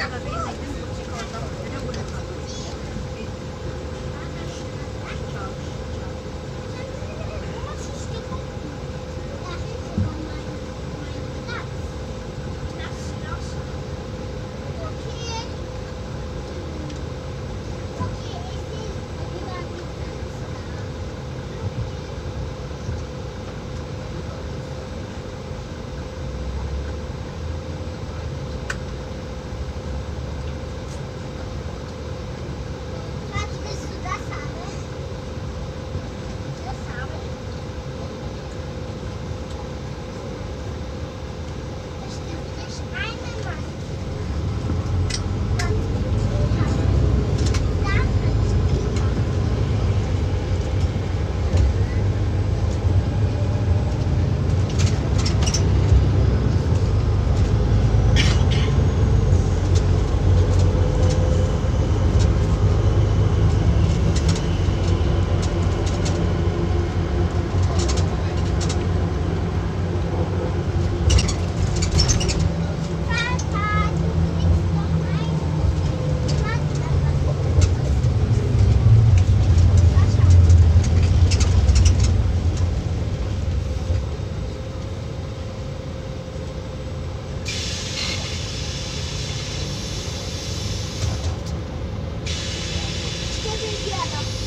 Ela vem aqui. together.